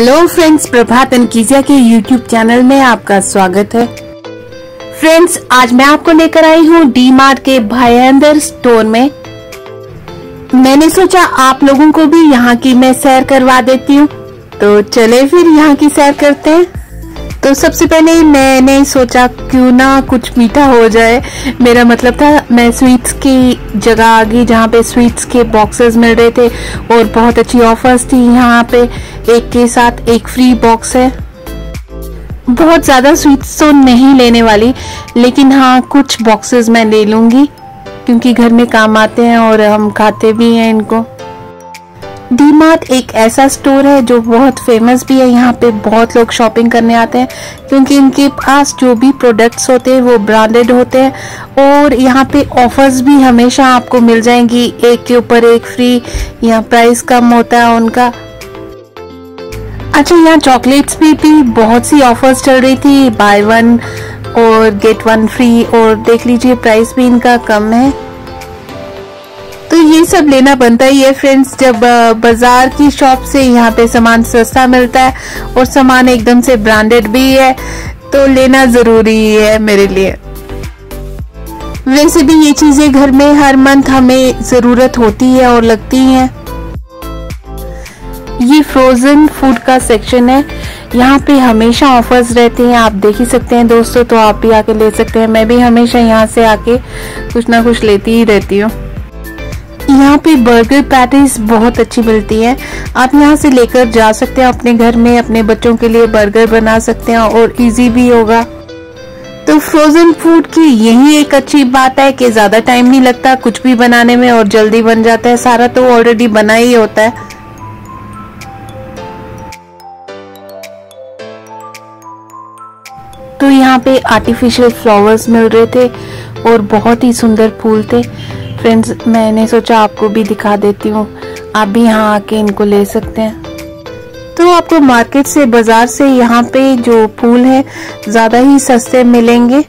Hello friends प्रभात अनकीजिया के YouTube channel में आपका स्वागत है। फ्रेंड्स आज मैं आपको लेकर आई हूँ डी मार्ट के भयंदर स्टोर में। मैंने सोचा आप लोगों को भी यहाँ की मैं सैर करवा देती हूँ। तो चले फिर यहाँ की सैर करते हैं। तो सबसे पहले मैंने सोचा क्यों ना कुछ मीठा हो जाए। मेरा मतलब था, मैं स्वीट्स की जगह आ गई जहाँ पे स्वीट्स के बॉक्सेस मिल रहे थे और बहुत अच्छी ऑफर्स थी यहाँ पे। एक के साथ एक फ्री बॉक्स है। बहुत ज़्यादा स्वीट्स तो नहीं लेने वाली, लेकिन हाँ कुछ बॉक्सेस मैं ले लूँगी, क्योंकि घर में काम आते हैं और हम खाते भी हैं इनको। डी मार्ट एक ऐसा स्टोर है जो बहुत फ़ेमस भी है। यहाँ पे बहुत लोग शॉपिंग करने आते हैं, क्योंकि इनके पास जो भी प्रोडक्ट्स होते हैं, वो ब्रांडेड होते हैं। और यहाँ पे ऑफर्स भी हमेशा आपको मिल जाएँगी। एक के ऊपर एक फ्री यहाँ प्राइस कम होता है उनका। अच्छा यहाँ चॉकलेट्स भी भी बहुत सी ऑफर्स चल रही थी। बाय वन और गेट वन फ्री और देख लीजिए प्राइस भी इनका कम है। ये सब लेना बनता ही है फ्रेंड्स जब बाज़ार की शॉप से यहाँ पे सामान सस्ता मिलता है और सामान एकदम से ब्रांडेड भी है तो लेना ज़रूरी है मेरे लिए। वैसे भी ये चीज़ें घर में हर मंथ हमें ज़रूरत होती है और लगती हैं। ये फ्रोजन फ़ूड का सेक्शन है। यहाँ पे हमेशा ऑफर्स रहते हैं, आप देख ही सकते हैं दोस्तों तो आप भी आके ले सकते हैं। मैं भी हमेशा यहाँ से आके कुछ ना कुछ लेती ही रहती हूँ। यहाँ पे बर्गर पैटीज बहुत अच्छी मिलती है। आप यहाँ से लेकर जा सकते हैं अपने घर में, अपने बच्चों के लिए बर्गर बना सकते हैं और इजी भी होगा। तो फ्रोजन फ़ूड की यही एक अच्छी बात है कि ज़्यादा टाइम नहीं लगता कुछ भी बनाने में और जल्दी बन जाता है। सारा तो ऑलरेडी बना ही होता है। तो यहाँ पे आर्टिफिशियल फ्लावर्स मिल रहे थे और बहुत ही सुंदर फूल थे। फ्रेंड्स मैंने सोचा आपको भी दिखा देती हूँ। आप भी यहाँ आके इनको ले सकते हैं। तो आपको मार्केट से, बाज़ार से यहाँ पे जो फूल है, ज़्यादा ही सस्ते मिलेंगे।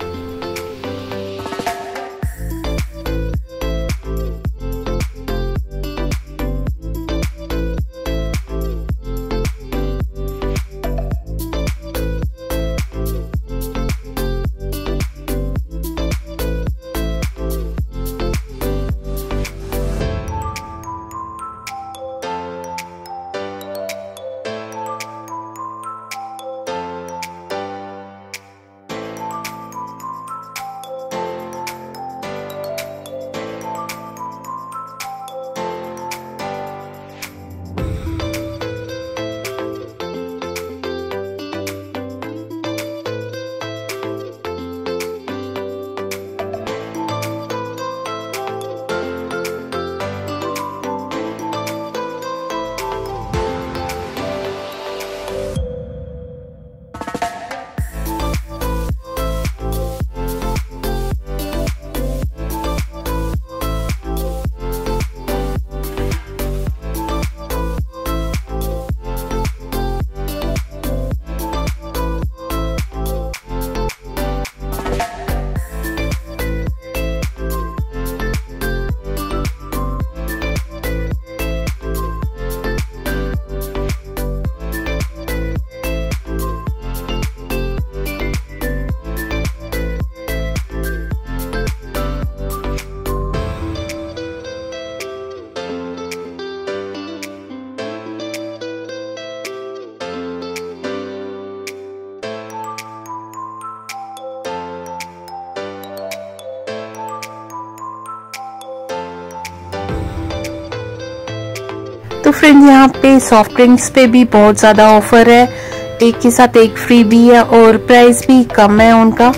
तो फ्रेंड यहाँ पे सॉफ्ट ड्रिंक्स पे भी बहुत ज़्यादा ऑफ़र है। एक के साथ एक फ्री भी है और प्राइस भी कम है उनका।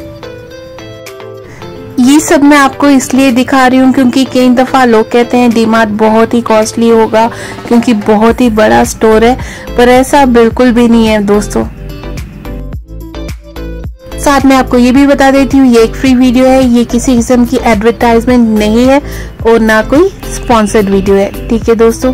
ये सब मैं आपको इसलिए दिखा रही हूँ क्योंकि कई दफ़ा लोग कहते हैं डीमार्ट बहुत ही कॉस्टली होगा क्योंकि बहुत ही बड़ा स्टोर है, पर ऐसा बिल्कुल भी नहीं है दोस्तों। साथ में आपको ये भी बता देती हूँ, ये एक फ्री वीडियो है, ये किसी किस्म की एडवर्टाइजमेंट नहीं है और ना कोई स्पॉन्सर्ड वीडियो है। ठीक है दोस्तों।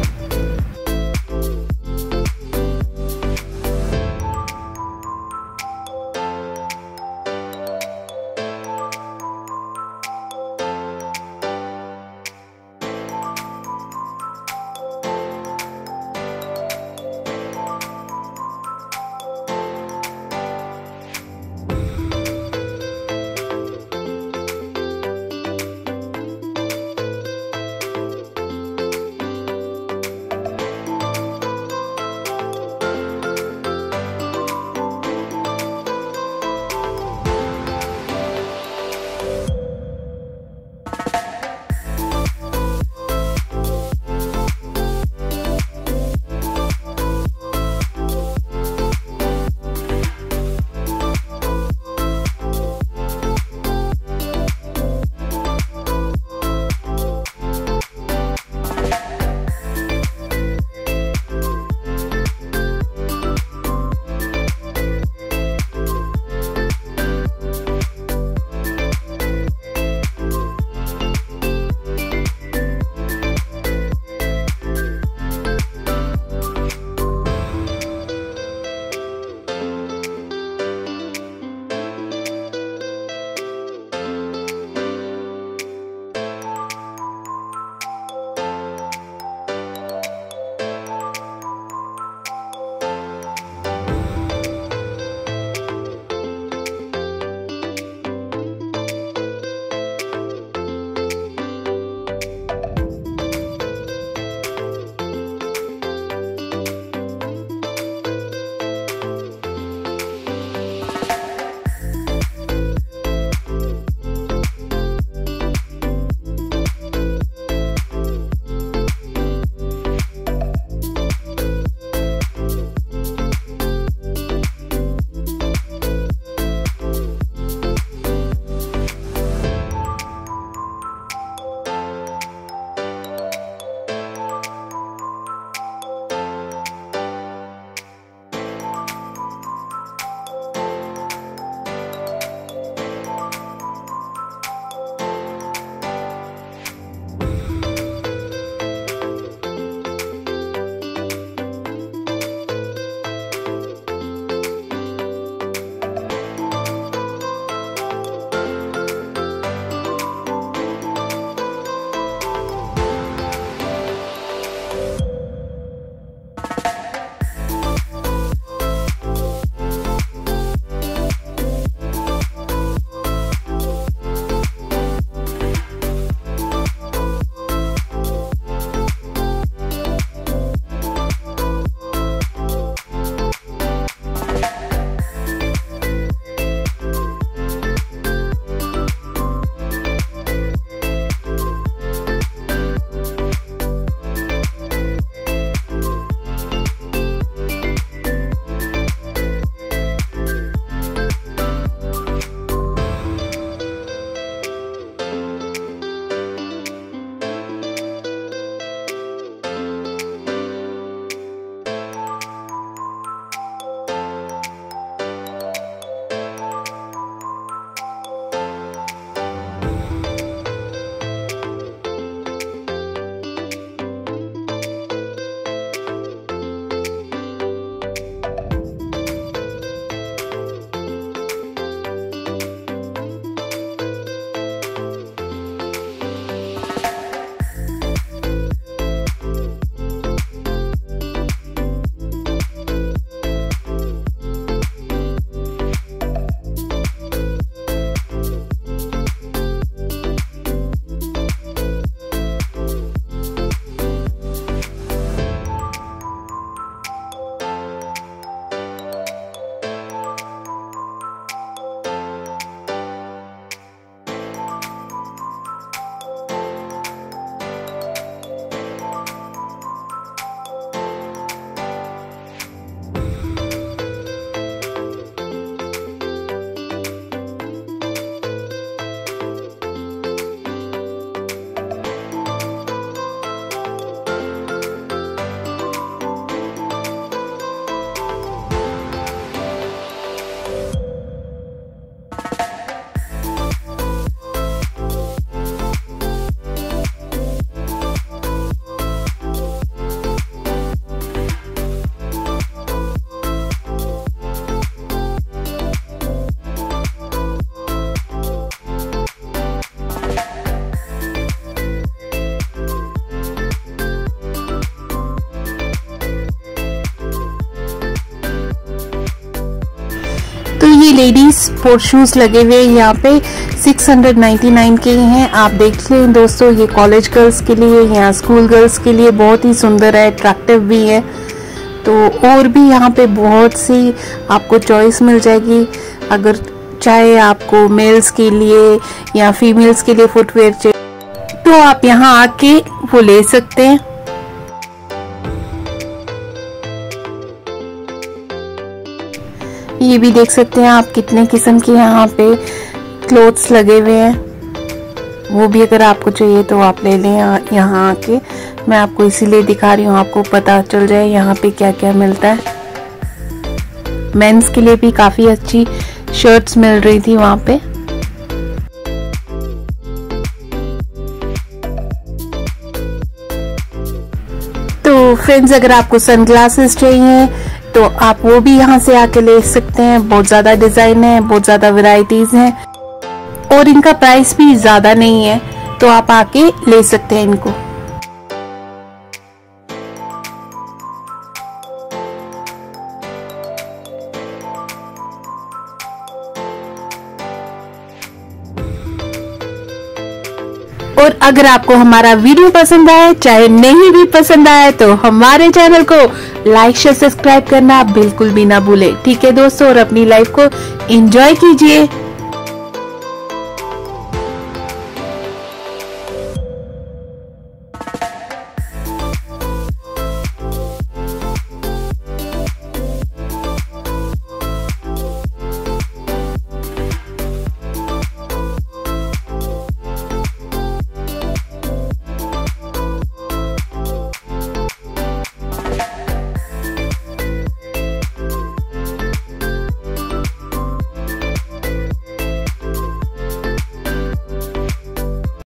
लेडीज़ स्पोर्ट शूज़ लगे हुए यहाँ पे। 699 के हैं आप देख लें दोस्तों, ये कॉलेज गर्ल्स के लिए या स्कूल गर्ल्स के लिए बहुत ही सुंदर है अट्रैक्टिव भी है। तो और भी यहाँ पे बहुत सी आपको चॉइस मिल जाएगी। अगर चाहे आपको मेल्स के लिए या फीमेल्स के लिए फुटवेयर चाहिए तो आप यहाँ आके वो ले सकते हैं। ये भी देख सकते हैं आप कितने किस्म के यहाँ पे क्लोथ्स लगे हुए हैं। वो भी अगर आपको चाहिए तो आप ले लें यहाँ आके। मैं आपको इसीलिए दिखा रही हूँ, आपको पता चल जाए यहाँ पे क्या क्या मिलता है। मेंस के लिए भी काफ़ी अच्छी शर्ट्स मिल रही थी वहाँ पे। तो फ्रेंड्स अगर आपको सनग्लासेस चाहिए तो आप वो भी यहाँ से आके ले सकते हैं। बहुत ज़्यादा डिज़ाइन है, बहुत ज़्यादा वेराइटीज़ हैं। और इनका प्राइस भी ज़्यादा नहीं है तो आप आके ले सकते हैं इनको। और अगर आपको हमारा वीडियो पसंद आए, चाहे नहीं भी पसंद आए तो हमारे चैनल को लाइक शेयर सब्सक्राइब करना बिल्कुल भी ना भूले। ठीक है दोस्तों, और अपनी लाइफ को एंजॉय कीजिए।